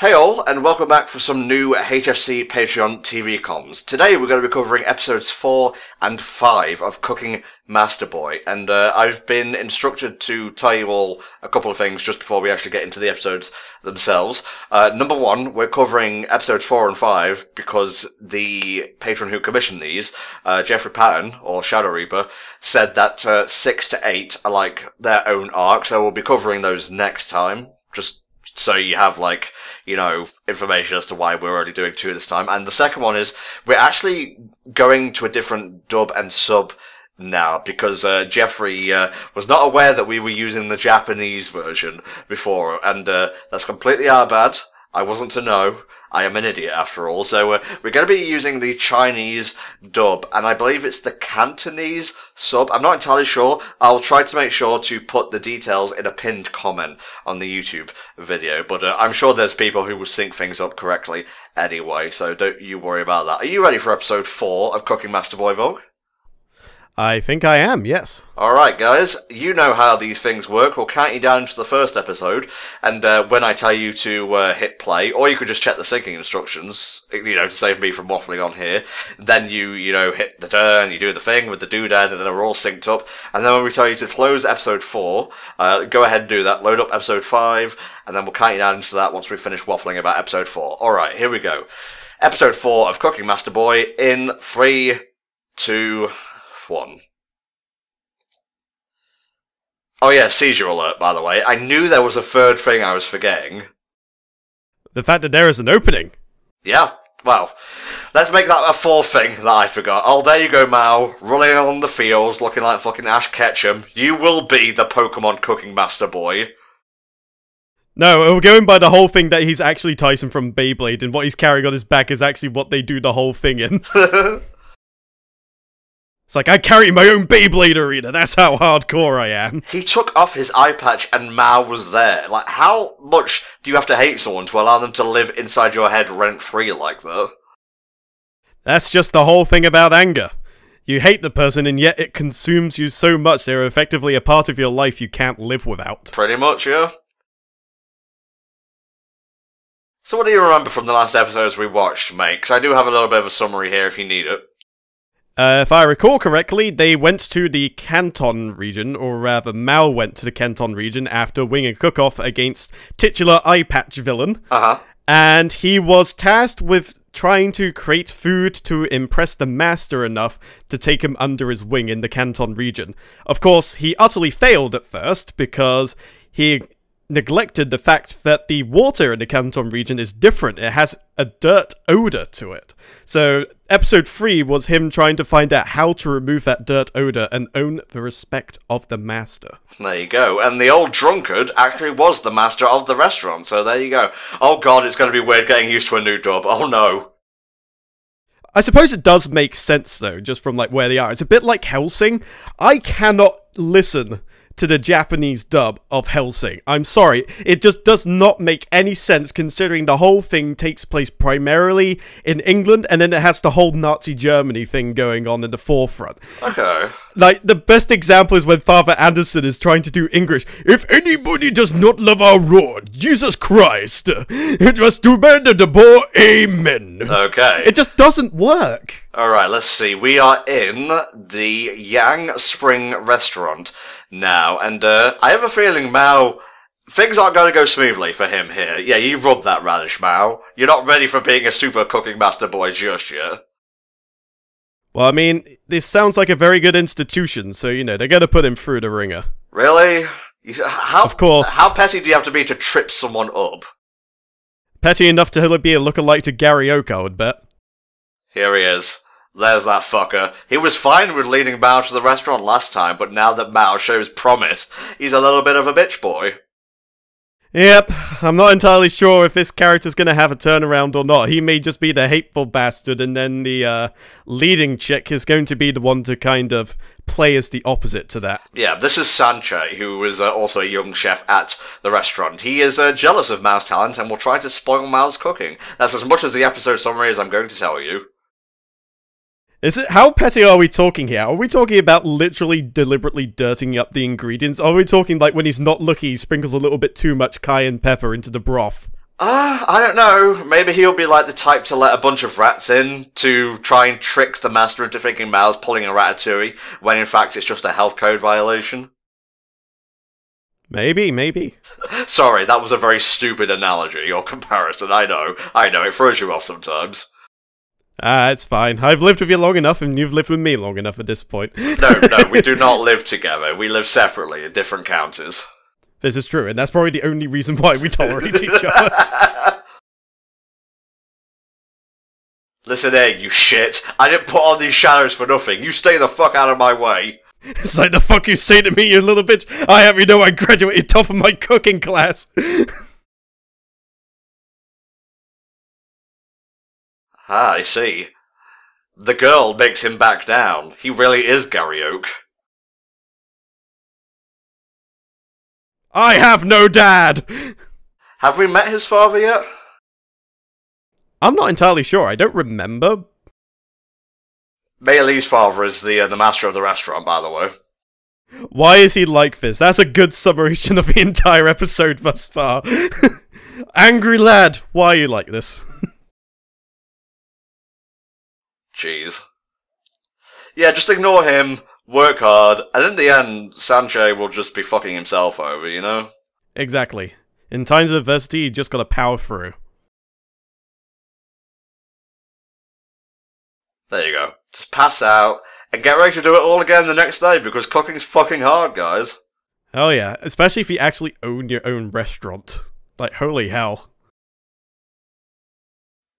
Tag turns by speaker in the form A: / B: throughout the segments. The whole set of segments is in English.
A: Hey all, and welcome back for some new HFC Patreon TV comms. Today we're going to be covering episodes 4 and 5 of Cooking Master Boy, and uh, I've been instructed to tell you all a couple of things just before we actually get into the episodes themselves. Uh, number one, we're covering episodes 4 and 5 because the patron who commissioned these, uh, Jeffrey Patton, or Shadow Reaper, said that uh, 6 to 8 are like their own arc, so we'll be covering those next time. Just so you have like you know information as to why we're only doing two this time. And the second one is we're actually going to a different dub and sub now because uh, jeffrey uh, was not aware that we were using the japanese version before. And uh, that's completely our bad. I wasn't to know I am an idiot after all. So uh, we're going to be using the Chinese dub, and I believe it's the Cantonese sub. I'm not entirely sure. I'll try to make sure to put the details in a pinned comment on the YouTube video, but uh, I'm sure there's people who will sync things up correctly anyway, so don't you worry about that. Are you ready for episode 4 of Cooking Master Boy Volk?
B: I think I am, yes.
A: All right, guys, you know how these things work. We'll count you down to the first episode, and uh, when I tell you to uh, hit play, or you could just check the syncing instructions, you know, to save me from waffling on here. Then you, you know, hit the turn, you do the thing with the doodad, and then we're all synced up. And then when we tell you to close episode four, uh, go ahead and do that. Load up episode five, and then we'll count you down to that once we finish waffling about episode four. All right, here we go. Episode four of Cooking Master Boy in three, two F1. Oh yeah, seizure alert, by the way. I knew there was a third thing I was forgetting.
B: The fact that there is an opening.
A: Yeah, well, let's make that a fourth thing that I forgot. Oh, there you go, Mao, running along the fields looking like fucking Ash Ketchum. You will be the Pokemon cooking master boy.
B: No, uh, we're going by the whole thing that he's actually Tyson from Beyblade, and what he's carrying on his back is actually what they do the whole thing in. It's like, I carry my own Beyblade arena, that's how hardcore I am.
A: He took off his eye patch and Mao was there. Like, how much do you have to hate someone to allow them to live inside your head rent free like that?
B: That's just the whole thing about anger. You hate the person and yet it consumes you so much they're effectively a part of your life you can't live without.
A: Pretty much, yeah. So what do you remember from the last episodes we watched, mate? Because I do have a little bit of a summary here if you need it.
B: Uh, if I recall correctly, they went to the Canton region, or rather, Mao went to the Canton region after winning a cook-off against titular eye patch villain.
A: Uh-huh.
B: And he was tasked with trying to create food to impress the master enough to take him under his wing in the Canton region. Of course, he utterly failed at first because he neglected the fact that the water in the Canton region is different. It has a dirt odor to it. So, episode 3 was him trying to find out how to remove that dirt odor and own the respect of the master.
A: There you go. And the old drunkard actually was the master of the restaurant, so there you go. Oh god, it's going to be weird getting used to a new job. Oh no.
B: I suppose it does make sense though, just from like where they are. It's a bit like Hellsing. I cannot listen to the Japanese dub of Hellsing. I'm sorry, it just does not make any sense considering the whole thing takes place primarily in England and then it has the whole Nazi Germany thing going on in the forefront.
A: Okay.
B: Like, the best example is when Father Anderson is trying to do English. If anybody does not love our Lord, Jesus Christ, it must do better the boy, amen.
A: Okay.
B: It just doesn't work.
A: Alright, let's see. We are in the Yang Spring restaurant now, and uh, I have a feeling Mao. Things aren't going to go smoothly for him here. Yeah, you rubbed that radish, Mao. You're not ready for being a super cooking master boy just yet.
B: Well, I mean, this sounds like a very good institution, so, you know, they're gonna put him through the ringer.
A: Really? You- How,
B: Of course.
A: How petty do you have to be to trip someone up?
B: Petty enough to be a lookalike to Gary Oak, I would bet.
A: Here he is. There's that fucker. He was fine with leading Mao to the restaurant last time, but now that Mao shows promise, he's a little bit of a bitch boy.
B: Yep, I'm not entirely sure if this character's gonna have a turnaround or not. He may just be the hateful bastard, and then the uh, leading chick is going to be the one to kind of play as the opposite to that.
A: Yeah, this is Sanche, who is uh, also a young chef at the restaurant. He is uh, jealous of Mao's talent and will try to spoil Mao's cooking. That's as much as the episode summary as I'm going to tell you.
B: Is it how petty are we talking here? Are we talking about literally deliberately dirtying up the ingredients? Are we talking like when he's not lucky, he sprinkles a little bit too much cayenne pepper into the broth?
A: Ah, I don't know. Maybe he'll be like the type to let a bunch of rats in to try and trick the master into thinking Mao's pulling a ratatouille, when in fact it's just a health code violation.
B: Maybe, maybe.
A: Sorry, that was a very stupid analogy or comparison. I know. I know, it throws you off sometimes.
B: Ah, it's fine. I've lived with you long enough, and you've lived with me long enough at this point.
A: No, no, we do not live together. We live separately in different counties.
B: This is true, and that's probably the only reason why we tolerate each other.
A: Listen here, you shit. I didn't put on these shadows for nothing. You stay the fuck out of my way.
B: It's like the fuck you say to me, you little bitch. I have you know I graduated top of my cooking class.
A: Ah, I see. The girl makes him back down. He really is Gary Oak.
B: I have no dad.
A: Have we met his father yet?
B: I'm not entirely sure. I don't remember.
A: Mei Lee's father is the uh, the master of the restaurant, by the way.
B: Why is he like this? That's a good summation of the entire episode thus far. Angry lad, why are you like this?
A: Jeez. Yeah, just ignore him, work hard, and in the end, Sanche will just be fucking himself over, you know?
B: exactly. In times of adversity, you just gotta power through.
A: There you go. Just pass out and get ready to do it all again the next day because cooking's fucking hard, guys.
B: Hell yeah, especially if you actually own your own restaurant. Like, holy hell.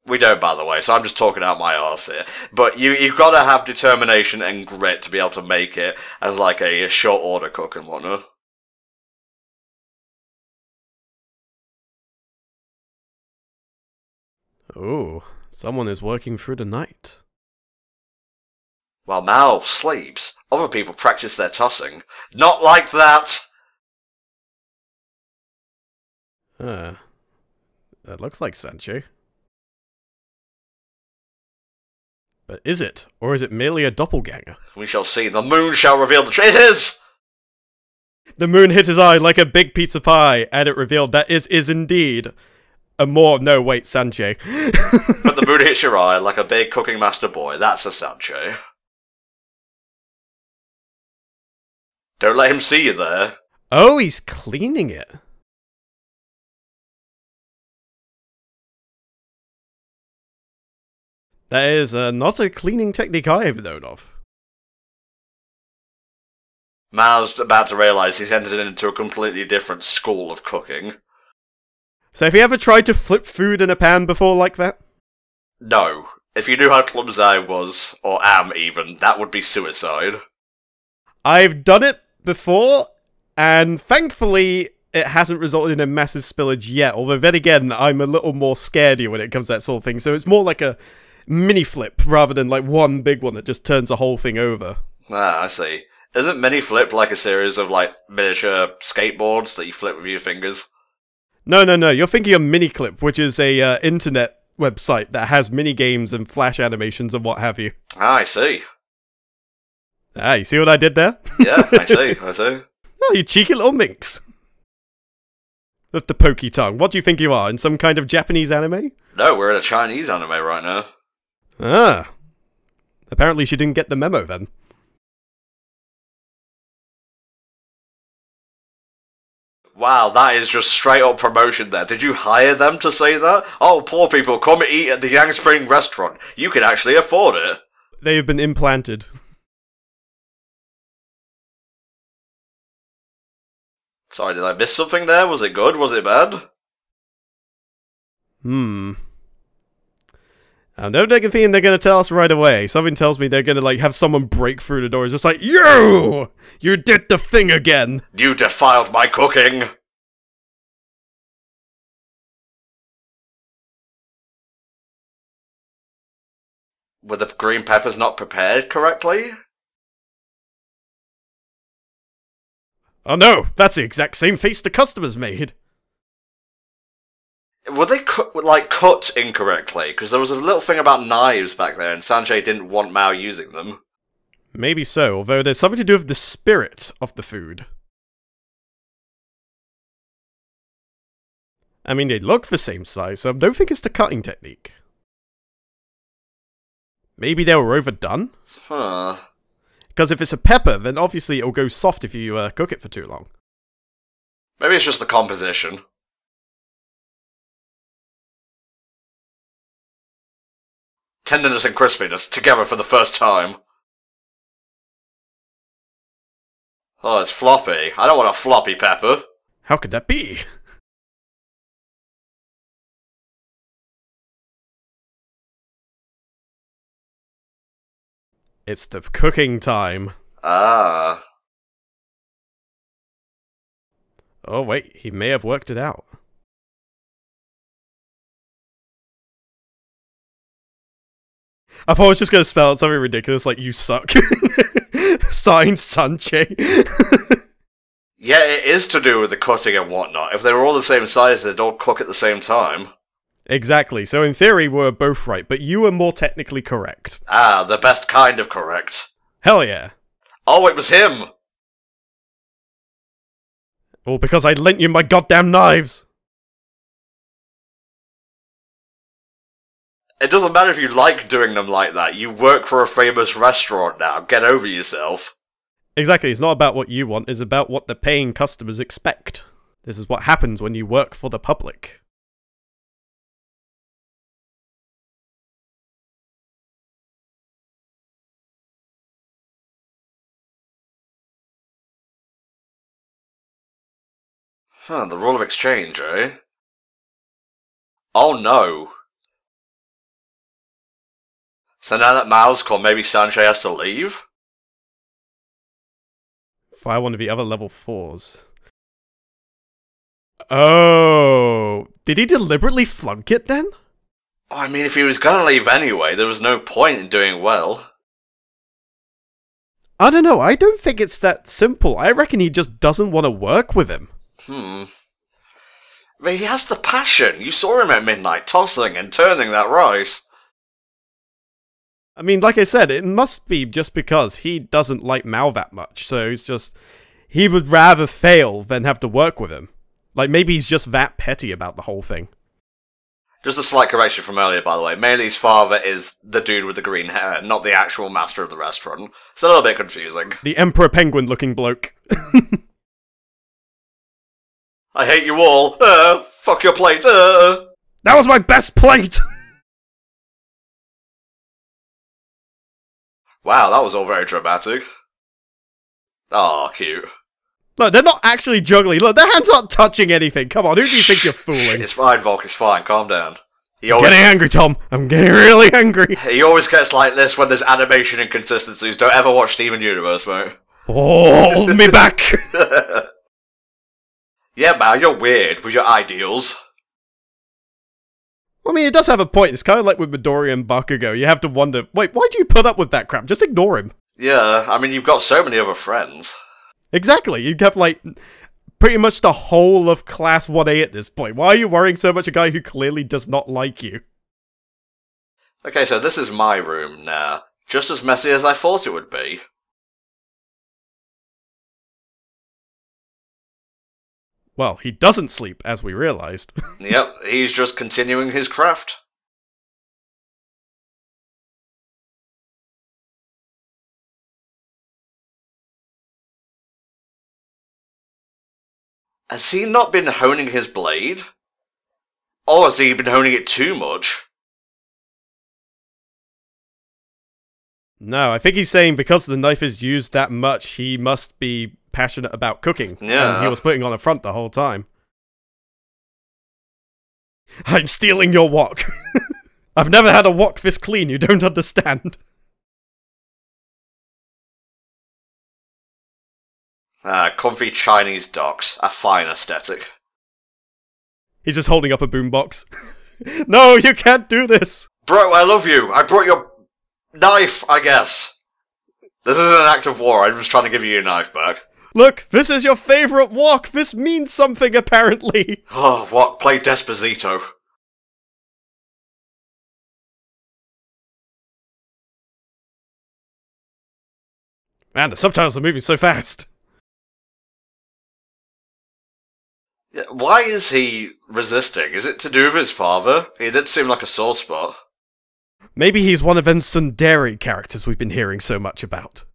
A: We don't, by the way, so I'm just talking out my arse here. But you, you've got to have determination and grit to be able to make it as like a, a short order cook and whatnot.
B: Oh, someone is working through the night.
A: While Mao sleeps, other people practice their tossing. Not like that!
B: Uh, that looks like Sancho. But is it? Or is it merely a doppelganger?
A: We shall see. The moon shall reveal the truth. It is!
B: The moon hit his eye like a big pizza pie, and it revealed that it is indeed a more. No, wait, Sancho.
A: But the moon hits your eye like a big cooking master boy. That's a Sancho. Don't let him see you there.
B: oh, he's cleaning it. That is uh, not a cleaning technique I have known of.
A: Mao's about to realise he's entered into a completely different school of cooking.
B: So, have you ever tried to flip food in a pan before like that?
A: No. If you knew how clumsy I was, or am even, that would be suicide.
B: I've done it before, and thankfully it hasn't resulted in a massive spillage yet. Although then again, I'm a little more scaredy when it comes to that sort of thing. So it's more like a mini flip rather than like one big one that just turns the whole thing over.
A: Ah, I see. Isn't mini flip like a series of like miniature skateboards that you flip with your fingers?
B: No, no, no. You're thinking of Miniclip, which is a uh, internet website that has mini games and flash animations and what have you.
A: Ah, I see.
B: Ah, you see what I did there?
A: Yeah, I see. I see.
B: Oh, you cheeky little minx. With the pokey tongue. What do you think you are? In some kind of Japanese anime?
A: No, we're in a Chinese anime right now.
B: Ah. Apparently she didn't get the memo then.
A: Wow, that is just straight up promotion there. Did you hire them to say that? Oh, poor people, come eat at the Yang Spring restaurant. You can actually afford it.
B: They have been implanted.
A: Sorry, did I miss something there? Was it good? Was it bad?
B: Hmm. I don't take a thing they're gonna tell us right away. Something tells me they're gonna like have someone break through the door. It's just like, you! You did the thing again!
A: You defiled my cooking! Were the green peppers not prepared correctly?
B: Oh no, that's the exact same face the customers made.
A: Were they cut, like cut incorrectly? Because there was a little thing about knives back there, and Sanjay didn't want Mao using them.
B: Maybe so, although there's something to do with the spirit of the food. I mean, they look the same size, so I don't think it's the cutting technique. Maybe they were overdone?
A: Huh.
B: Because if it's a pepper, then obviously it'll go soft if you uh, cook it for too long.
A: Maybe it's just the composition. Tenderness and crispiness together for the first time. Oh, it's floppy. I don't want a floppy pepper.
B: How could that be? It's the cooking time.
A: Ah.
B: Oh, wait, he may have worked it out. I thought I was just gonna spell out something ridiculous like you suck. Signed Sanche.
A: Yeah, it is to do with the cutting and whatnot. If they were all the same size, they'd all cook at the same time.
B: exactly. So in theory, we're both right, but you were more technically correct.
A: Ah, the best kind of correct.
B: Hell yeah.
A: Oh, it was him!
B: All because I lent you my goddamn knives.
A: It doesn't matter if you like doing them like that. You work for a famous restaurant now. Get over yourself.
B: Exactly. It's not about what you want. It's about what the paying customers expect. This is what happens when you work for the public.
A: Huh, the rule of exchange, eh? Oh no. So now that Mao's gone, maybe Sanche has to leave?
B: Fire one of the other level fours. Oh. Did he deliberately flunk it then?
A: Oh, I mean, if he was gonna leave anyway, there was no point in doing well.
B: I don't know. I don't think it's that simple. I reckon he just doesn't want to work with him.
A: Hmm. But he has the passion. You saw him at midnight tossing and turning that rice.
B: I mean, like I said, it must be just because he doesn't like Mao that much. So he's just. He would rather fail than have to work with him. Like, maybe he's just that petty about the whole thing.
A: Just a slight correction from earlier, by the way. Meili's father is the dude with the green hair, not the actual master of the restaurant. It's a little bit confusing.
B: The Emperor Penguin looking bloke.
A: I hate you all. Uh, fuck your plate. Uh.
B: that was my best plate!
A: Wow, that was all very dramatic. Oh, cute.
B: Look, they're not actually juggling. Look, their hands aren't touching anything. Come on, who do you think you're fooling?
A: It's fine, Volk. It's fine. Calm down. He always,
B: Getting angry, Tom. I'm getting really angry.
A: he always gets like this when there's animation inconsistencies. Don't ever watch Steven Universe, mate.
B: Oh, hold me back.
A: yeah, man, you're weird with your ideals.
B: I mean, it does have a point. It's kind of like with Midori and Bakugo. You have to wonder, wait, why do you put up with that crap? Just ignore him.
A: Yeah, I mean, you've got so many other friends.
B: Exactly. You have, got like, pretty much the whole of Class 1A at this point. Why are you worrying so much a guy who clearly does not like you?
A: Okay, so this is my room now. Just as messy as I thought it would be.
B: Well, he doesn't sleep, as we realized.
A: Yep, he's just continuing his craft. Has he not been honing his blade? Or has he been honing it too much?
B: no, I think he's saying because the knife is used that much, he must be passionate about cooking.
A: Yeah.
B: He was putting on a front the whole time. I'm stealing your wok. I've never had a wok this clean, you don't understand.
A: Ah, comfy Chinese docks. A fine aesthetic.
B: He's just holding up a boombox. no, you can't do this!
A: Bro, I love you. I brought your knife, I guess. This isn't an act of war. I'm just trying to give you your knife back.
B: Look, this is your favorite walk. This means something, apparently!
A: Oh, what? Play Despacito.
B: Man, the subtitles are moving so fast.
A: Why is he resisting? Is it to do with his father? He did seem like a sore spot.
B: Maybe he's one of them tsundere characters we've been hearing so much about.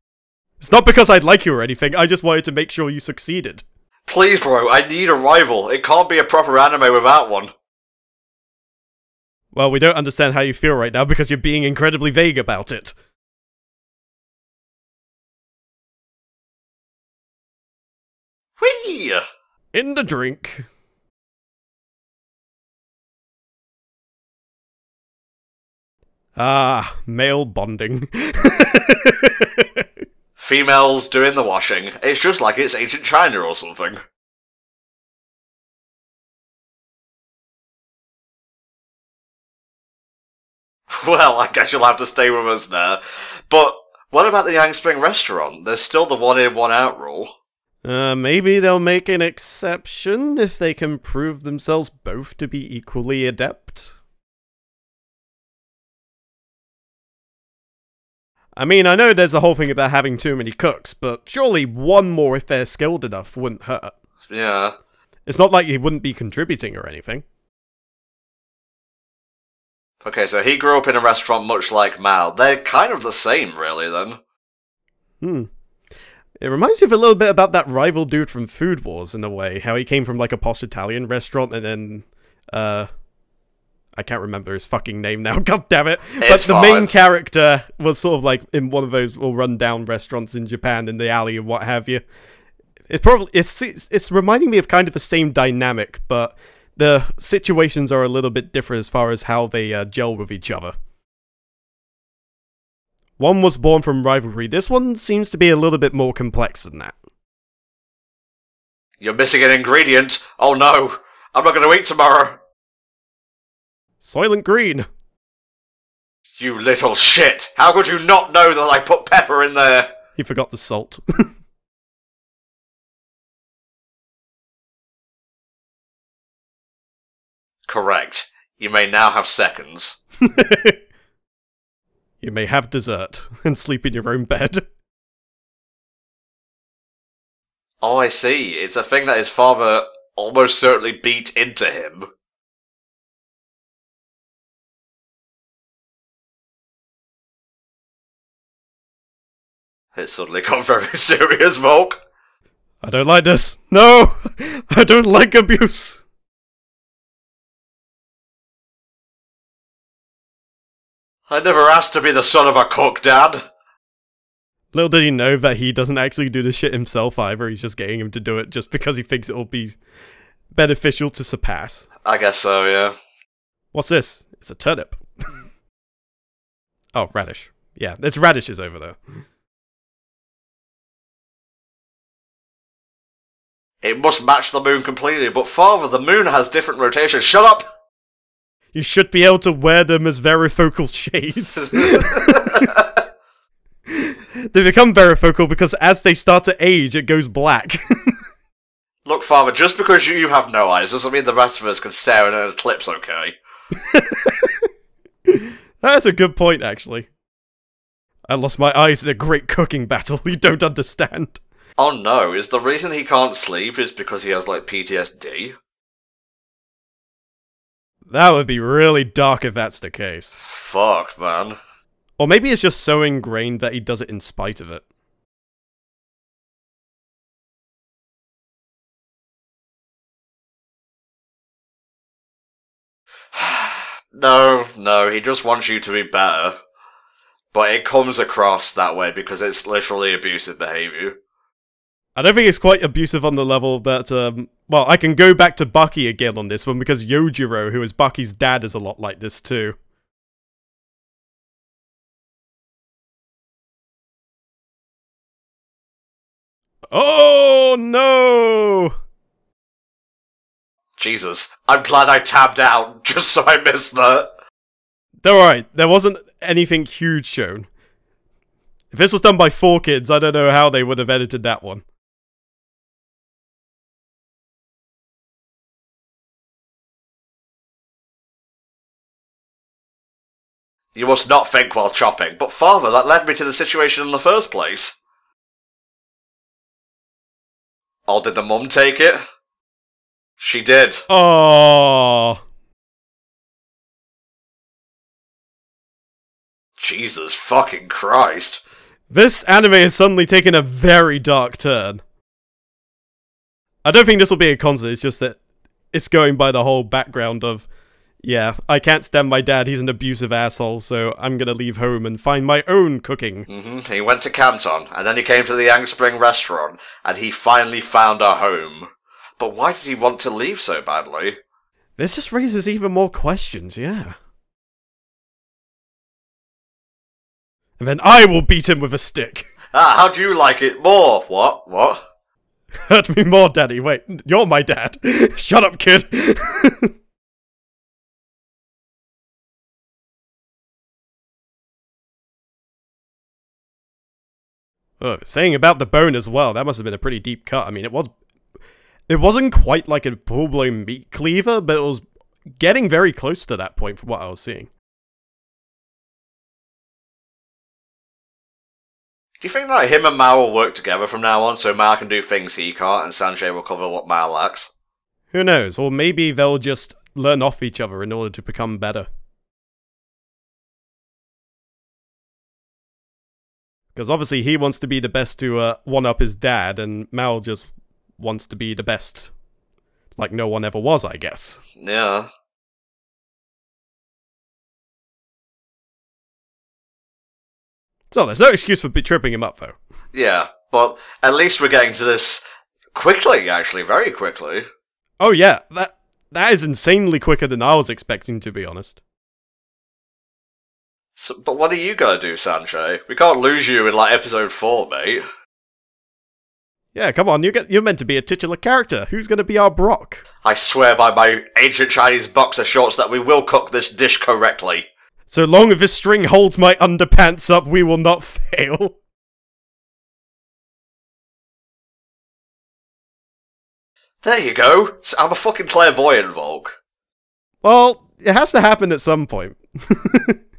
B: It's not because I'd like you or anything, I just wanted to make sure you succeeded.
A: Please, bro, I need a rival. It can't be a proper anime without one.
B: Well, we don't understand how you feel right now because you're being incredibly vague about it.
A: Whee!
B: In the drink. Ah, male bonding.
A: Females doing the washing. It's just like it's ancient China or something. Well, I guess you'll have to stay with us now. But what about the Yang Spring restaurant? There's still the one in, one out rule.
B: Uh, maybe they'll make an exception if they can prove themselves both to be equally adept. I mean, I know there's a whole thing about having too many cooks, but surely one more if they're skilled enough wouldn't hurt.
A: Yeah.
B: It's not like he wouldn't be contributing or anything.
A: Okay, so he grew up in a restaurant much like Mao. They're kind of the same, really, then.
B: Hmm. It reminds me of a little bit about that rival dude from Food Wars in a way, how he came from like a posh Italian restaurant and then uh I can't remember his fucking name now, god damn it. but the
A: fine.
B: main character was sort of like in one of those all run down restaurants in Japan in the alley and what have you. It's probably it's, it's it's reminding me of kind of the same dynamic, but the situations are a little bit different as far as how they uh, gel with each other. One was born from rivalry. This one seems to be a little bit more complex than that.
A: You're missing an ingredient. Oh no, I'm not going to eat tomorrow.
B: Soylent Green.
A: You little shit. How could you not know that I put pepper in there?
B: He forgot the salt.
A: Correct. You may now have seconds.
B: you may have dessert and sleep in your own bed.
A: Oh, I see. It's a thing that his father almost certainly beat into him. It suddenly got very serious, Volk.
B: I don't like this. No! I don't like abuse!
A: I never asked to be the son of a cook, Dad.
B: Little did he know that he doesn't actually do the shit himself either. He's just getting him to do it just because he thinks it'll be beneficial to surpass.
A: I guess so, yeah.
B: What's this? It's a turnip. oh, radish. Yeah, it's radishes over there.
A: It must match the moon completely, but father, the moon has different rotations. Shut up!
B: You should be able to wear them as varifocal shades. they become varifocal because as they start to age, it goes black.
A: Look, father, just because you have no eyes doesn't mean the rest of us can stare at an eclipse, okay?
B: That's a good point, actually. I lost my eyes in a great cooking battle. You don't understand.
A: Oh no, is the reason he can't sleep is because he has, like, PTSD?
B: That would be really dark if that's the case.
A: Fuck, man.
B: Or maybe it's just so ingrained that he does it in spite of it.
A: no, no, he just wants you to be better. But it comes across that way because it's literally abusive behavior.
B: I don't think it's quite abusive on the level that, um, well, I can go back to Bucky again on this one because Yojiro, who is Bucky's dad, is a lot like this too. Oh no!
A: Jesus, I'm glad I tabbed out just so I missed that.
B: They're alright, there wasn't anything huge shown. If this was done by 4Kids, I don't know how they would have edited that one.
A: You must not think while chopping. But father, that led me to the situation in the first place. Oh, did the mum take it? She did.
B: Oh.
A: Jesus fucking Christ.
B: This anime has suddenly taken a very dark turn. I don't think this will be a constant, it's just that it's going by the whole background of, yeah, I can't stand my dad, he's an abusive asshole, so I'm gonna leave home and find my own cooking.
A: Mm-hmm. He went to Canton, and then he came to the Yang Spring restaurant, and he finally found a home. But why did he want to leave so badly?
B: This just raises even more questions, yeah. And then I will beat him with a stick.
A: Ah, how do you like it more? What? What?
B: Hurt me more, daddy. Wait, you're my dad. Shut up, kid. oh, saying about the bone as well, that must have been a pretty deep cut. I mean, it was. It wasn't quite like a full blown meat cleaver, but it was getting very close to that point from what I was seeing.
A: Do you think that him and Mao will work together from now on so Mao can do things he can't and Sanjay will cover what Mao lacks?
B: Who knows? Or maybe they'll just learn off each other in order to become better. Because obviously he wants to be the best to uh, one up his dad, and Mao just wants to be the best. Like no one ever was, I guess.
A: Yeah.
B: So there's no excuse for be- tripping him up, though.
A: Yeah, but at least we're getting to this quickly, actually, very quickly.
B: Oh yeah, that that is insanely quicker than I was expecting, to be honest.
A: So, but what are you gonna do, Sanjay? We can't lose you in like episode four, mate.
B: Yeah, come on, you get you're meant to be a titular character. Who's going to be our Brock?
A: I swear by my ancient Chinese boxer shorts that we will cook this dish correctly.
B: So long as this string holds my underpants up, we will not fail.
A: There you go. I'm a fucking clairvoyant, Volk.
B: Well, it has to happen at some point.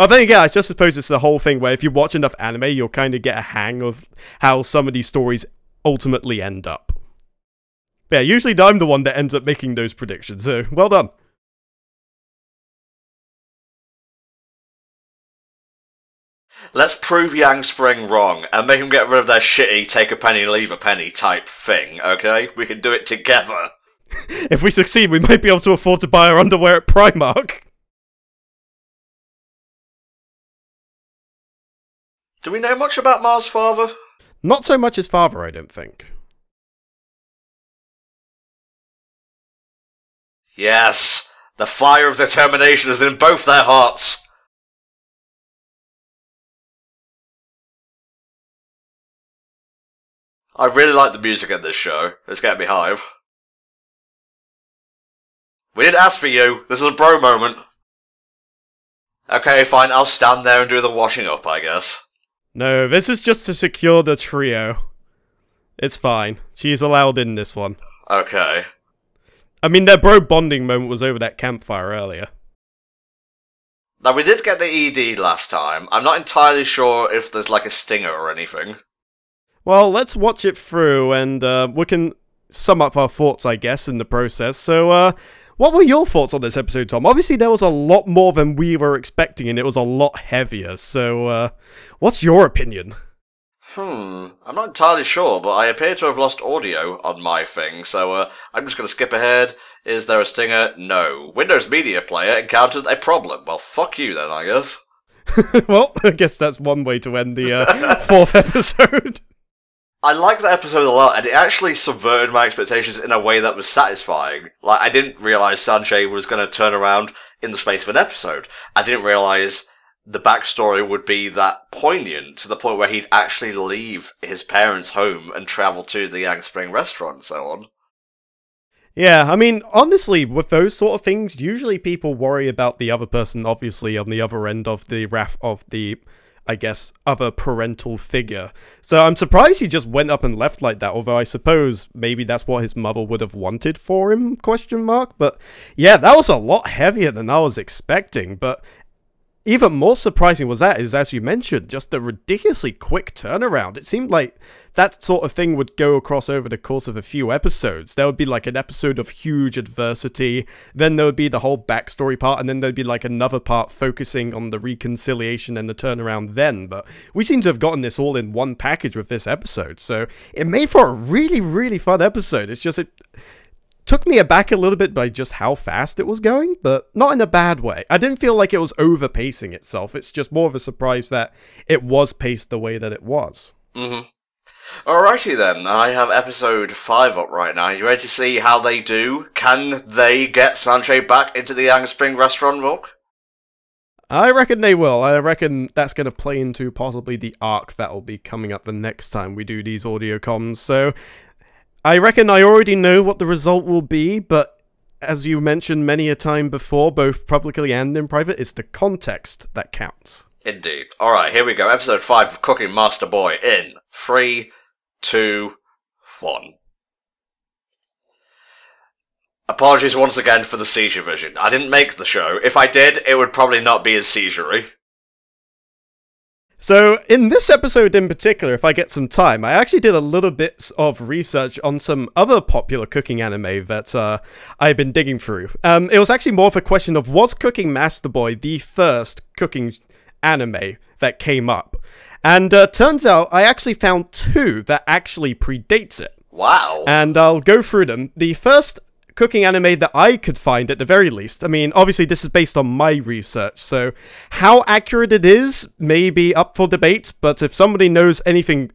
B: I think, yeah, I just suppose it's the whole thing where if you watch enough anime, you'll kind of get a hang of how some of these stories ultimately end up. But yeah, usually I'm the one that ends up making those predictions, so well done.
A: Let's prove Yang Spring wrong and make them get rid of their shitty take a penny, leave a penny type thing, okay? We can do it together.
B: If we succeed, we might be able to afford to buy our underwear at Primark.
A: Do we know much about Mao's father?
B: Not so much his father, I don't think.
A: Yes, the fire of determination is in both their hearts. I really like the music in this show. It's getting me hype. We didn't ask for you. This is a bro moment. Okay, fine. I'll stand there and do the washing up, I guess.
B: No, this is just to secure the trio. It's fine. She's allowed in this one.
A: Okay.
B: I mean, their bro bonding moment was over that campfire earlier.
A: Now, we did get the ED last time. I'm not entirely sure if there's like a stinger or anything.
B: Well, let's watch it through and uh, we can sum up our thoughts, I guess, in the process. So, uh, what were your thoughts on this episode, Tom? Obviously, there was a lot more than we were expecting and it was a lot heavier. So, uh, what's your opinion?
A: Hmm, I'm not entirely sure, but I appear to have lost audio on my thing, so uh, I'm just going to skip ahead. Is there a stinger? No. Windows Media Player encountered a problem. Well, fuck you then, I guess.
B: well, I guess that's one way to end the uh, fourth episode.
A: I liked that episode a lot, and it actually subverted my expectations in a way that was satisfying. Like, I didn't realize Sanjay was going to turn around in the space of an episode. I didn't realize the backstory would be that poignant to the point where he'd actually leave his parents' home and travel to the Yang Spring restaurant and so on.
B: Yeah, I mean, honestly, with those sort of things, usually people worry about the other person, obviously, on the other end of the wrath of the, I guess, other parental figure. So I'm surprised he just went up and left like that, although I suppose maybe that's what his mother would have wanted for him, question mark. But yeah, that was a lot heavier than I was expecting, but even more surprising was that is, as you mentioned, just the ridiculously quick turnaround. It seemed like that sort of thing would go across over the course of a few episodes. There would be like an episode of huge adversity, then there would be the whole backstory part, and then there'd be like another part focusing on the reconciliation and the turnaround then. But we seem to have gotten this all in one package with this episode, so it made for a really, really fun episode. It's just it took me aback a little bit by just how fast it was going, but not in a bad way. I didn't feel like it was overpacing itself. It's just more of a surprise that it was paced the way that it was.
A: Mm-hmm. Alrighty then, I have episode 5 up right now. You ready to see how they do? Can they get Sanjay back into the Yang Spring restaurant, Rook?
B: I reckon they will. I reckon that's going to play into possibly the arc that will be coming up the next time we do these audio comms. So I reckon I already know what the result will be, but as you mentioned many a time before, both publicly and in private, it's the context that counts.
A: Indeed. Alright, here we go. Episode 5 of Cooking Master Boy in three, two, one. Apologies once again for the seizure vision. I didn't make the show. If I did, it would probably not be as seisurey.
B: So, in this episode in particular, if I get some time, I actually did a little bit of research on some other popular cooking anime that uh, I've been digging through. Um, it was actually more of a question of was Cooking Master Boy the first cooking anime that came up? And uh, turns out I actually found two that actually predates it.
A: Wow.
B: And I'll go through them. The first cooking anime that I could find at the very least. I mean, obviously this is based on my research, so how accurate it is may be up for debate, but if somebody knows anything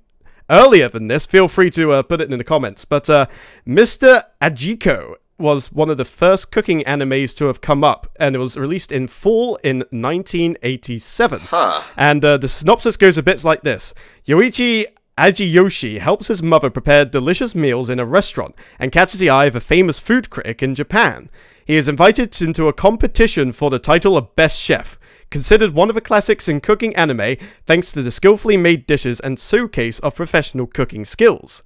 B: earlier than this, feel free to uh, put it in the comments. But uh, Mr. Ajikko was one of the first cooking animes to have come up, and it was released in full in 1987.
A: Huh.
B: And uh, the synopsis goes a bit like this Yoichi Ajiyoshi helps his mother prepare delicious meals in a restaurant and catches the eye of a famous food critic in Japan. He is invited into a competition for the title of Best Chef, considered one of the classics in cooking anime thanks to the skillfully made dishes and showcase of professional cooking skills.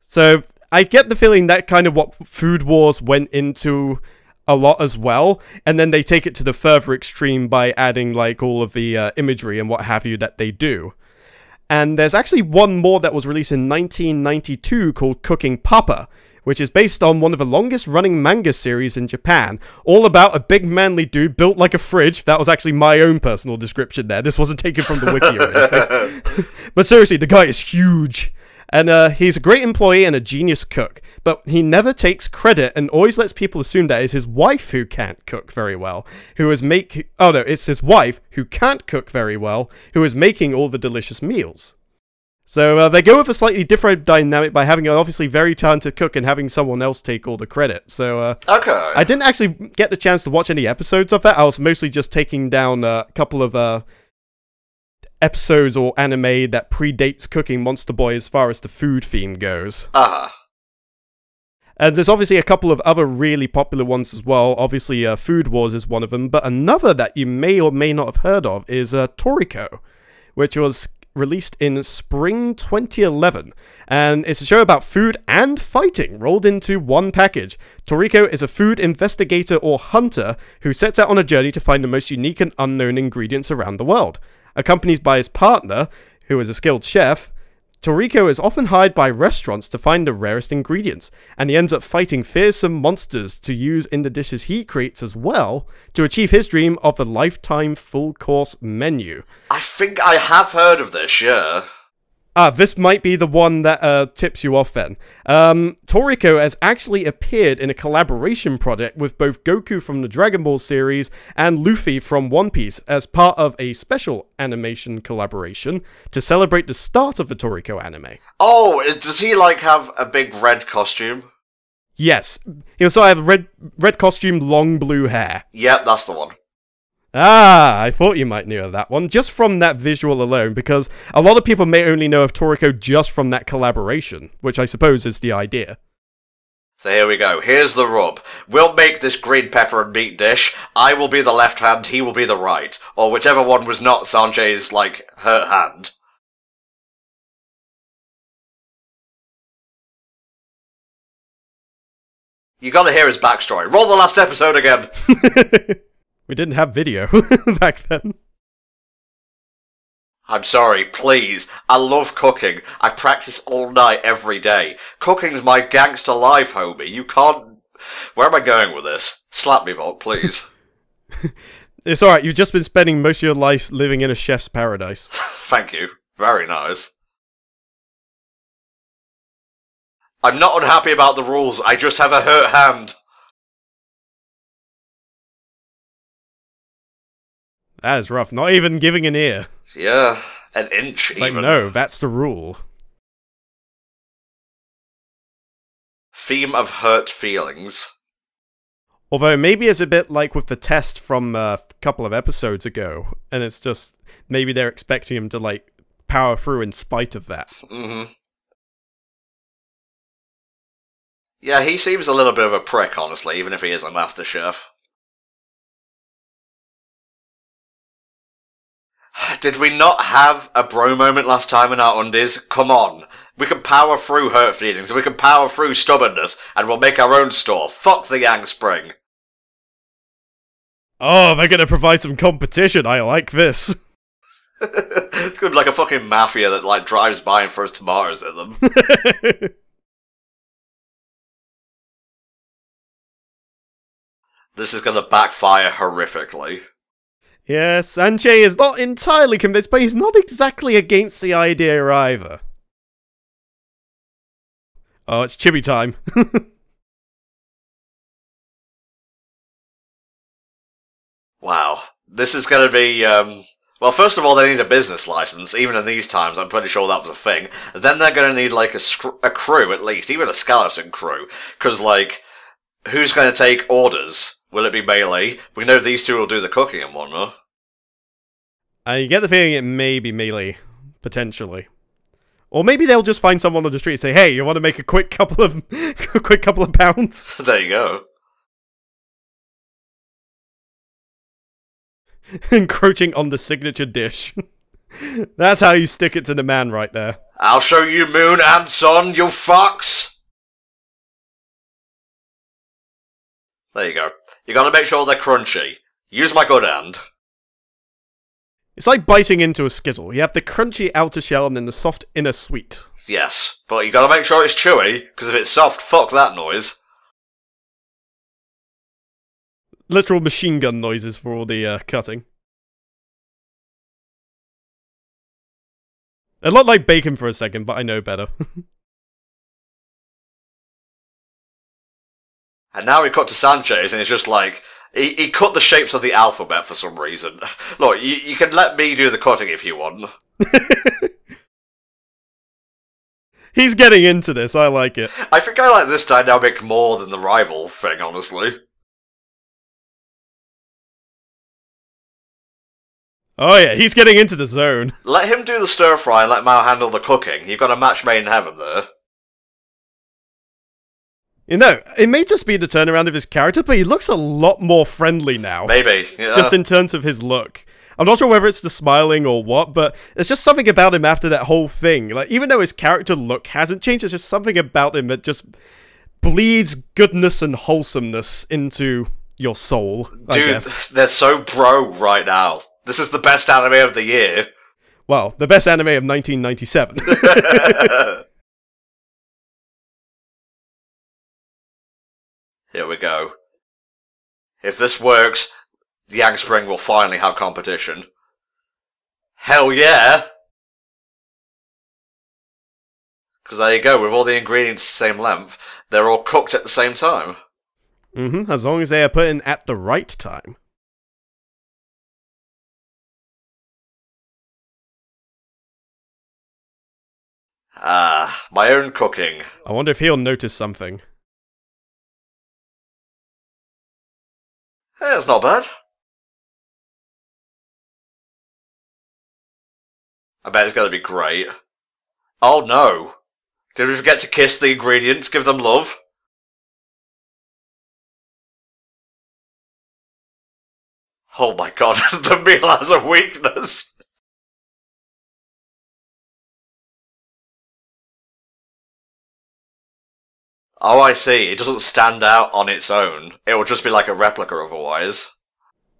B: So, I get the feeling that kind of what Food Wars went into a lot as well, and then they take it to the further extreme by adding like all of the uh, imagery and what have you that they do. And there's actually one more that was released in 1992 called Cooking Papa, which is based on one of the longest running manga series in Japan, all about a big manly dude built like a fridge. That was actually my own personal description there. This wasn't taken from the wiki or anything. but seriously, the guy is huge. And uh, he's a great employee and a genius cook, but he never takes credit and always lets people assume that it's his wife who can't cook very well, who is make. Oh no, it's his wife who can't cook very well, who is making all the delicious meals. So uh, they go with a slightly different dynamic by having an obviously very talented cook and having someone else take all the credit. So uh,
A: Okay.
B: I didn't actually get the chance to watch any episodes of that. I was mostly just taking down a couple of uh, episodes or anime that predates Cooking Monster Boy as far as the food theme goes.
A: Ah.
B: And there's obviously a couple of other really popular ones as well. Obviously, uh, Food Wars is one of them, but another that you may or may not have heard of is uh, Toriko, which was released in spring 2011. And it's a show about food and fighting rolled into one package. Toriko is a food investigator or hunter who sets out on a journey to find the most unique and unknown ingredients around the world. Accompanied by his partner, who is a skilled chef, Toriko is often hired by restaurants to find the rarest ingredients, and he ends up fighting fearsome monsters to use in the dishes he creates as well to achieve his dream of the lifetime full course menu.
A: I think I have heard of this, yeah.
B: Ah, this might be the one that uh, tips you off then. Um, Toriko has actually appeared in a collaboration project with both Goku from the Dragon Ball series and Luffy from One Piece as part of a special animation collaboration to celebrate the start of the Toriko anime.
A: Oh, does he, like, have a big red costume?
B: Yes, he also have red red costume, long blue hair.
A: Yep, that's the one.
B: Ah, I thought you might know that one just from that visual alone, because a lot of people may only know of Toriko just from that collaboration, which I suppose is the idea.
A: So here we go. Here's the rub. We'll make this green pepper and meat dish. I will be the left hand, he will be the right. Or whichever one was not Sanjay's, like, her hand. You gotta hear his backstory. Roll the last episode again!
B: We didn't have video back then.
A: I'm sorry, please. I love cooking. I practice all night every day. Cooking's my gangster life, homie. You can't. Where am I going with this? Slap me, Bolt, please.
B: It's alright, you've just been spending most of your life living in a chef's paradise.
A: Thank you. Very nice. I'm not unhappy about the rules. I just have a hurt hand.
B: That is rough. Not even giving an ear.
A: Yeah, an inch
B: It's like,
A: even.
B: no, that's the rule.
A: Theme of hurt feelings.
B: Although maybe it's a bit like with the test from a couple of episodes ago, and it's just maybe they're expecting him to like power through in spite of that.
A: hmm Yeah, he seems a little bit of a prick, honestly, even if he is a master chef. Did we not have a bro moment last time in our undies? Come on. We can power through hurt feelings, we can power through stubbornness, and we'll make our own store. Fuck the Yang Spring.
B: Oh, they're gonna provide some competition. I like this.
A: it's gonna be like a fucking mafia that like drives by and throws tomatoes at them. this is gonna backfire horrifically.
B: Yes, Sanjay is not entirely convinced, but he's not exactly against the idea either. Oh, it's chibi time.
A: Wow. This is going to be, um, well, first of all, they need a business license. Even in these times, I'm pretty sure that was a thing. Then they're going to need, like, a, a crew, at least. Even a skeleton crew. Because, like, who's going to take orders? Will it be Mei Li? We know these two will do the cooking and whatnot.
B: I Uh, get the feeling it may be Mei Li, potentially. Or maybe they'll just find someone on the street and say, "Hey, you want to make a quick couple of, a quick couple of pounds?"
A: there you go.
B: Encroaching on the signature dish. That's how you stick it to the man right there.
A: I'll show you moon and sun, you fucks! There you go. You gotta make sure they're crunchy. Use my good hand.
B: It's like biting into a skittle. You have the crunchy outer shell and then the soft inner sweet.
A: Yes, but you gotta make sure it's chewy, because if it's soft, fuck that noise.
B: Literal machine gun noises for all the uh, cutting. A lot like bacon for a second, but I know better.
A: And now we cut to Sanchez, and it's just like he, he cut the shapes of the alphabet for some reason. Look, you, you can let me do the cutting if you want.
B: He's getting into this. I like it.
A: I think I like this dynamic more than the rival thing, honestly.
B: Oh yeah, he's getting into the zone.
A: Let him do the stir fry and let Mao handle the cooking. You've got a match made in heaven there.
B: You know, it may just be the turnaround of his character, but he looks a lot more friendly now.
A: Maybe. Yeah.
B: Just in terms of his look. I'm not sure whether it's the smiling or what, but it's just something about him after that whole thing. Like, even though his character look hasn't changed, it's just something about him that just bleeds goodness and wholesomeness into your soul, I
A: Dude, they're so bro right now. This is the best anime of the year.
B: Well, the best anime of 1997.
A: Here we go. If this works, the Yang Spring will finally have competition. Hell yeah! Because there you go, with all the ingredients the same length, they're all cooked at the same time.
B: Mm-hmm, as long as they are put in at the right time.
A: Ah, my own cooking.
B: I wonder if he'll notice something.
A: It's not bad. I bet it's going to be great. Oh no! Did we forget to kiss the ingredients, give them love? Oh my god, the meal has a weakness! Oh, I see. It doesn't stand out on its own. It will just be like a replica otherwise.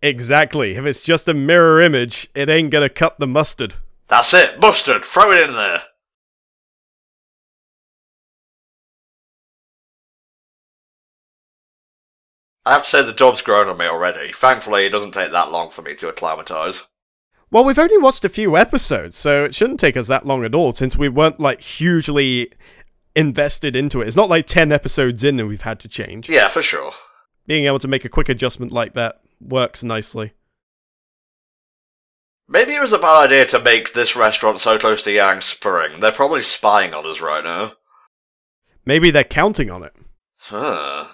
B: Exactly. If it's just a mirror image, it ain't gonna cut the mustard.
A: That's it, mustard, throw it in there. I have to say the job's grown on me already. Thankfully, it doesn't take that long for me to acclimatise.
B: Well, we've only watched a few episodes, so it shouldn't take us that long at all since we weren't like hugely invested into it. It's not like 10 episodes in and we've had to change.
A: Yeah, for sure.
B: Being able to make a quick adjustment like that works nicely.
A: Maybe it was a bad idea to make this restaurant so close to Yang Spring. They're probably spying on us right now.
B: Maybe they're counting on it.
A: Huh.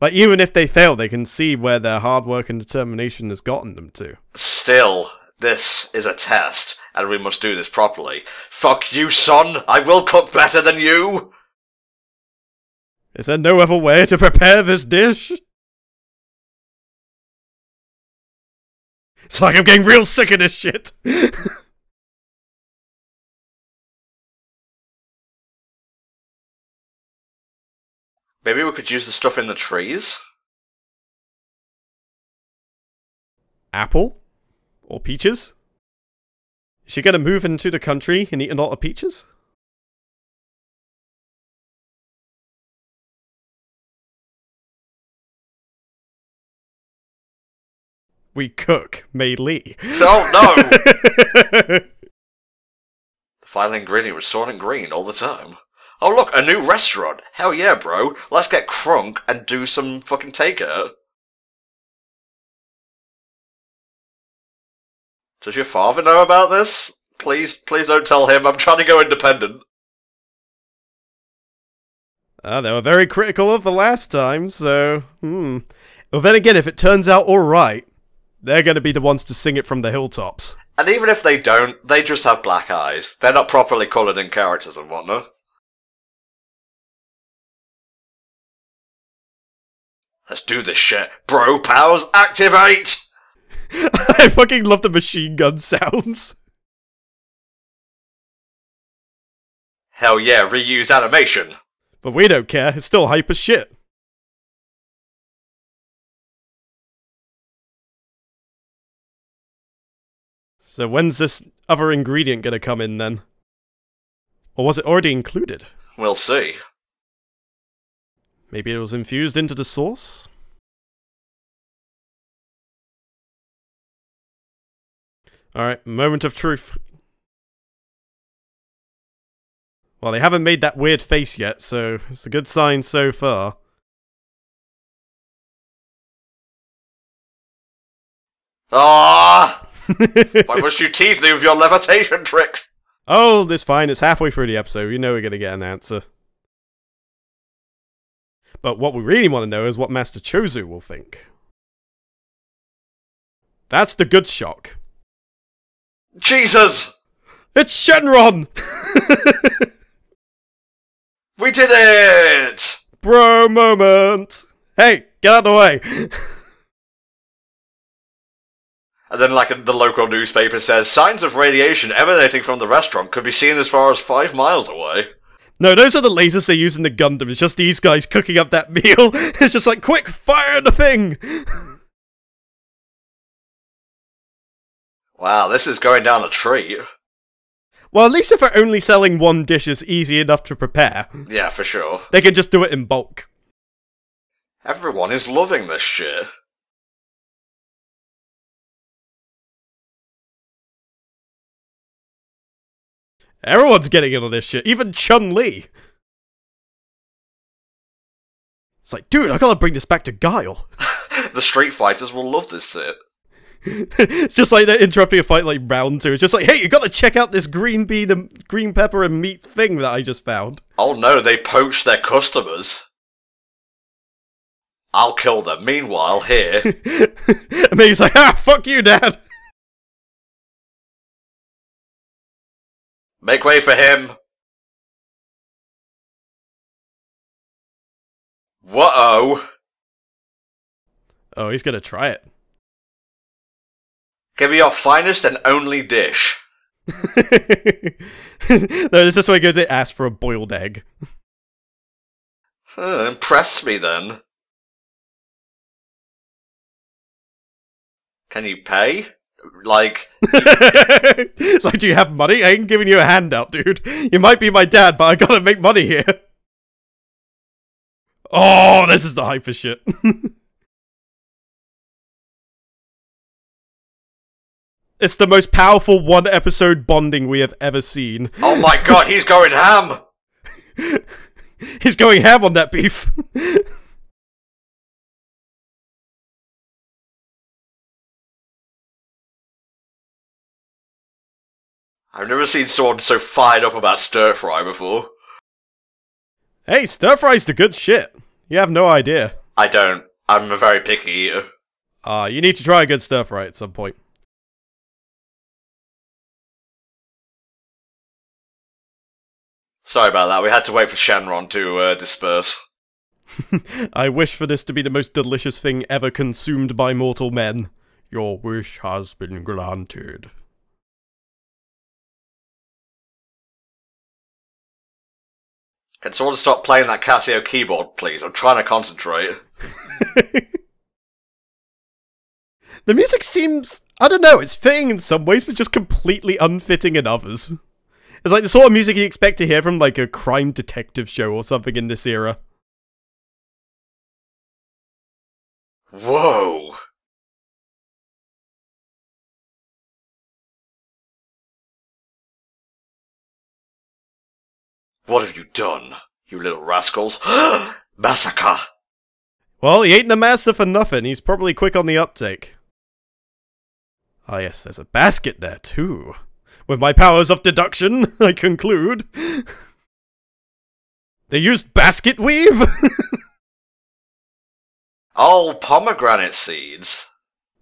B: Like, even if they fail, they can see where their hard work and determination has gotten them to.
A: Still, this is a test, and we must do this properly. Fuck you, son! I will cook better than you!
B: Is there no other way to prepare this dish? It's like I'm getting real sick of this shit.
A: Maybe we could use the stuff in the trees?
B: Apple? Or peaches? Is she gonna move into the country and eat a lot of peaches? We cook Mei Li.
A: Oh no! the final ingredient was Soylent Green all the time. Oh look, a new restaurant! Hell yeah, bro! Let's get crunk and do some fucking takeout. Does your father know about this? Please, please don't tell him. I'm trying to go independent.
B: Ah, they were very critical of the last time, so hmm. Well, then again, if it turns out alright, they're gonna be the ones to sing it from the hilltops.
A: And even if they don't, they just have black eyes. They're not properly coloured in characters and whatnot. Let's do this shit. Bro powers activate!
B: I fucking love the machine gun sounds.
A: Hell yeah, reused animation.
B: But we don't care, it's still hype as shit. So when's this other ingredient gonna come in then? Or was it already included?
A: We'll see.
B: Maybe it was infused into the sauce? Alright, moment of truth. Well, they haven't made that weird face yet, so it's a good sign so far.
A: Ah! Why must you tease me with your levitation tricks?
B: oh, this fine. It's halfway through the episode. We know we're going to get an answer. But what we really want to know is what Master Chozu will think. That's the good shock.
A: Jesus!
B: It's Shenron!
A: We did it!
B: Bro moment! Hey, get out of the way!
A: And then, like, the local newspaper says, signs of radiation emanating from the restaurant could be seen as far as five miles away.
B: No, those are the lasers they use in the Gundam. It's just these guys cooking up that meal. It's just like, quick, fire the thing!
A: Wow, this is going down a treat.
B: Well, at least if they're only selling one dish is easy enough to prepare.
A: Yeah, for sure.
B: They can just do it in bulk.
A: Everyone is loving this shit.
B: Everyone's getting in on this shit, even Chun Li. It's like, dude, I gotta bring this back to Guile.
A: the Street Fighters will love this shit.
B: it's just like they're interrupting a fight like round two. It's just like, hey, you gotta check out this green bean and green pepper and meat thing that I just found.
A: Oh no, they poached their customers. I'll kill them. Meanwhile, here.
B: and then he's like, ah, fuck you, dad.
A: Make way for him. Whoa.
B: Oh, he's gonna try it.
A: Give me your finest and only dish.
B: no, this is why I go to ask for a boiled egg.
A: Impress me then. Can you pay? Like,
B: it's like, do you have money? I ain't giving you a handout, dude. You might be my dad, but I gotta make money here. Oh, this is the hype hyper shit. It's the most powerful one episode bonding we have ever seen.
A: oh my god, he's going ham!
B: He's going ham on that beef.
A: I've never seen someone so fired up about stir fry before.
B: hey, stir fry's the good shit. You have no idea.
A: I don't. I'm a very picky eater.
B: Uh, you need to try a good stir fry at some point.
A: Sorry about that. We had to wait for Shenron to uh, disperse.
B: I wish for this to be the most delicious thing ever consumed by mortal men. Your wish has been granted.
A: Can someone stop playing that Casio keyboard, please? I'm trying to concentrate.
B: the music seems, I don't know, it's fitting in some ways, but just completely unfitting in others. It's like the sort of music you expect to hear from like a crime detective show or something in this era.
A: Whoa! What have you done, you little rascals? Massacre!
B: Well, he ain't the master for nothing. He's probably quick on the uptake. Ah, yes, there's a basket there, too. With my powers of deduction, I conclude. they used basket weave?
A: Oh, pomegranate seeds.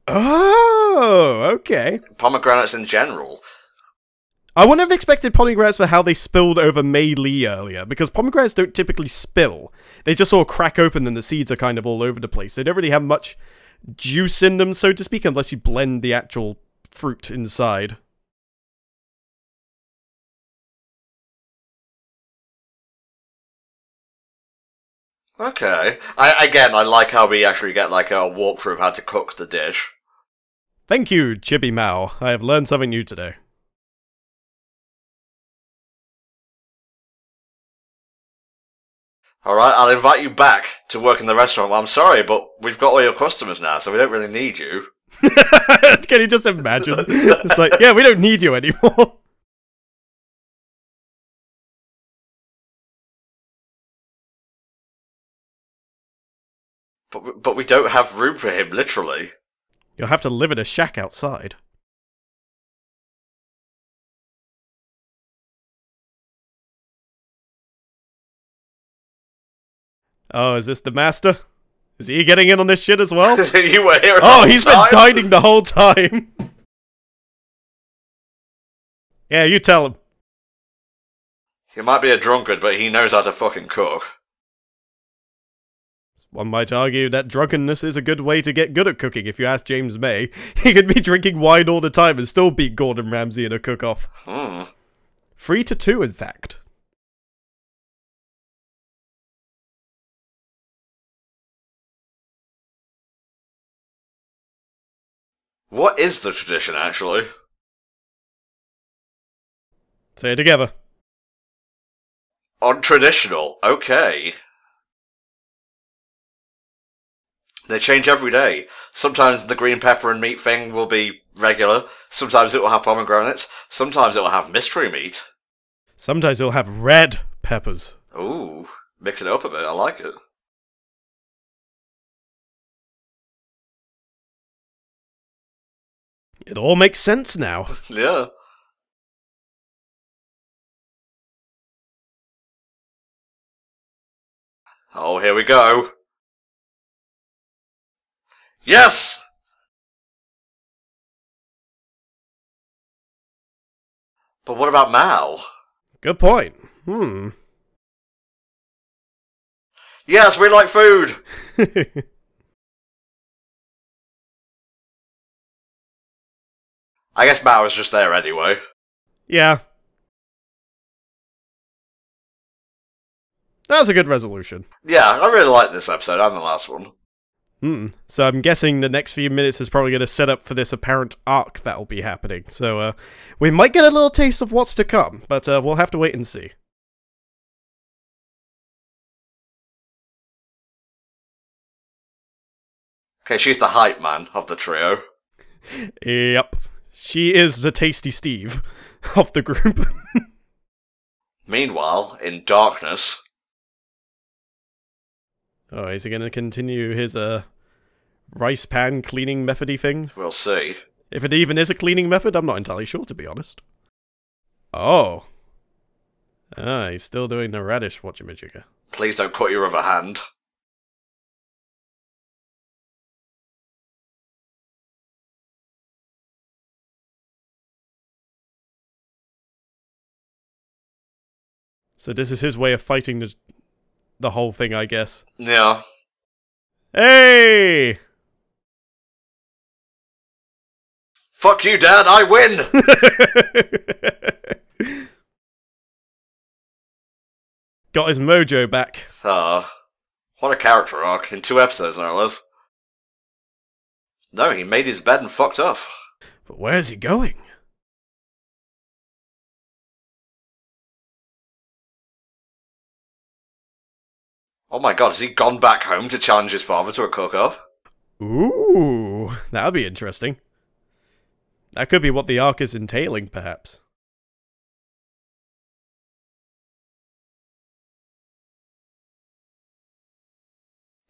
B: oh, okay.
A: Pomegranates in general.
B: I wouldn't have expected pomegranates for how they spilled over Mei Li earlier, because pomegranates don't typically spill. They just sort of crack open and the seeds are kind of all over the place. They don't really have much juice in them, so to speak, unless you blend the actual fruit inside.
A: Okay. I again, I like how we actually get like a walkthrough of how to cook the dish.
B: Thank you, Chibi Mao. I have learned something new today.
A: All right, I'll invite you back to work in the restaurant. Well, I'm sorry, but we've got all your customers now, so we don't really need you.
B: Can you just imagine? It's like, yeah, we don't need you anymore.
A: But we- but we don't have room for him, literally.
B: You'll have to live in a shack outside. Oh, is this the master? Is he getting in on this shit as well?
A: you were here.
B: Oh, he's
A: the
B: been dining the whole time. yeah, you tell him.
A: He might be a drunkard, but he knows how to fucking cook.
B: One might argue that drunkenness is a good way to get good at cooking if you ask James May. He could be drinking wine all the time and still beat Gordon Ramsay in a cook-off.
A: Hmm.
B: Three to two, in fact.
A: What is the tradition, actually?
B: Say it together.
A: Untraditional. Okay. They change every day. Sometimes the green pepper and meat thing will be regular. Sometimes it will have pomegranates. Sometimes it will have mystery meat.
B: Sometimes it'll have red peppers.
A: Ooh, mix it up a bit. I like it.
B: It all makes sense now.
A: Yeah. Oh, here we go. Yes! But what about Mao?
B: Good point. Hmm.
A: Yes, we like food! I guess Mao is just there anyway.
B: yeah. That was a good resolution.
A: Yeah, I really like this episode and the last one.
B: Hmm. So I'm guessing the next few minutes is probably going to set up for this apparent arc that'll be happening. So uh, we might get a little taste of what's to come, but uh, we'll have to wait and see.
A: Okay, she's the hype man of the trio.
B: Yep. She is the tasty Steve of the group.
A: Meanwhile, in darkness,
B: oh, is he going to continue his uh rice pan cleaning methody thing?
A: we'll see.
B: If it even is a cleaning method, I'm not entirely sure to be honest. Oh. Ah, he's still doing the radish whatchamajigger.
A: Please don't cut your other hand.
B: So this is his way of fighting the the whole thing, I guess.
A: Yeah.
B: Hey!
A: Fuck you, Dad, I win!
B: Got his mojo back.
A: Ah, what a character arc. In two episodes, no less. No, he made his bed and fucked off.
B: But where's he going?
A: Oh my god, has he gone back home to challenge his father to a cook-off?
B: Ooh, that'll be interesting. That could be what the arc is entailing, perhaps.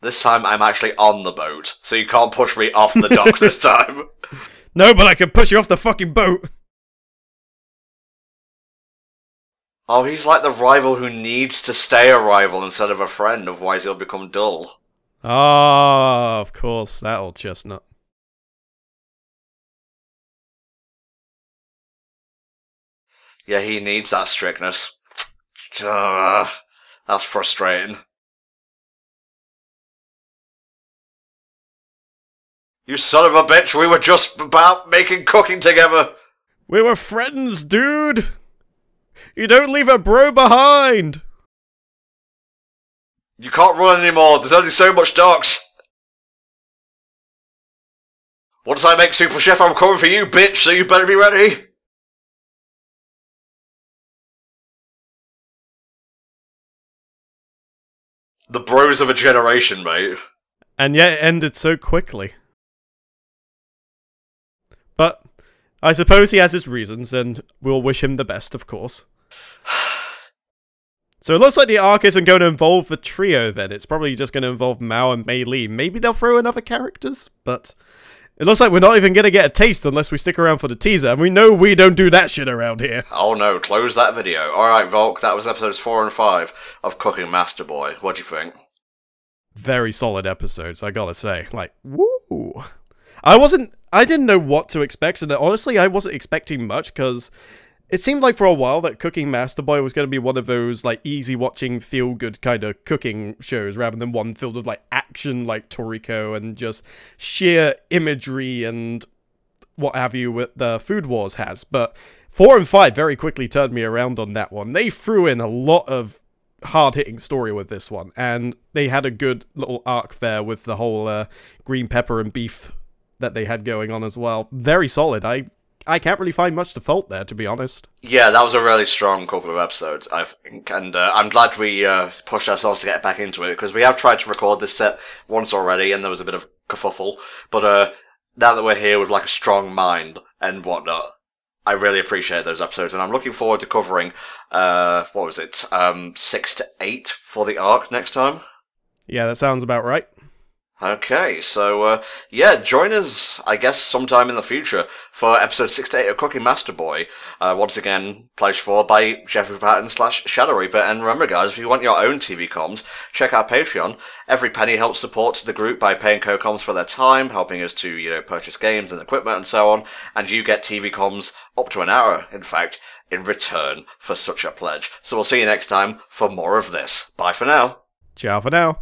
A: This time I'm actually on the boat, so you can't push me off the dock this time.
B: No, but I can push you off the fucking boat!
A: Oh, he's like the rival who needs to stay a rival instead of a friend, otherwise he'll become dull.
B: Ah, of course, that old chestnut.
A: Yeah, he needs that strictness. Ugh, ah, that's frustrating. You son of a bitch, we were just about making cooking together!
B: We were friends, dude! You don't leave a bro behind!
A: You can't run anymore, there's only so much docks! Once I make Super Chef, I'm coming for you, bitch, so you better be ready! The bros of a generation, mate.
B: And yet it ended so quickly. But I suppose he has his reasons, and we'll wish him the best, of course. So it looks like the arc isn't going to involve the trio then. It's probably just going to involve Mao and Mei Li. Maybe they'll throw in other characters, but it looks like we're not even going to get a taste unless we stick around for the teaser. And we know we don't do that shit around here.
A: Oh no, close that video. Alright, Volk, that was episodes 4 and 5 of Cooking Master Boy. What do you think?
B: Very solid episodes, I gotta say. Like, woo! I wasn't. I didn't know what to expect, and honestly, I wasn't expecting much because it seemed like for a while that Cooking Master Boy was going to be one of those like easy watching, feel good kind of cooking shows rather than one filled with like action like Toriko and just sheer imagery and what have you with the Food Wars has. But four and five very quickly turned me around on that one. They threw in a lot of hard hitting story with this one, and they had a good little arc there with the whole uh, green pepper and beef that they had going on as well. Very solid. I I can't really find much to fault there, to be honest.
A: Yeah, that was a really strong couple of episodes, I think, and uh, I'm glad we uh, pushed ourselves to get back into it because we have tried to record this set once already, and there was a bit of kerfuffle. But uh, now that we're here with like a strong mind and whatnot, I really appreciate those episodes, and I'm looking forward to covering uh, what was it, um, six to eight for the arc next time.
B: Yeah, that sounds about right.
A: Okay, so uh, yeah, join us, I guess, sometime in the future for episode 68 of Cooking Master Boy. Uh, once again, pledged for by Jeffrey Patton slash Shadow Reaper. And remember, guys, if you want your own TV comms, check out Patreon. Every penny helps support the group by paying co-coms for their time, helping us to, you know, purchase games and equipment and so on. And you get TV comms up to an hour, in fact, in return for such a pledge. So we'll see you next time for more of this. Bye for now.
B: Ciao for now.